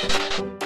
You.